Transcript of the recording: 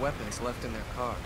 weapons left in their cars.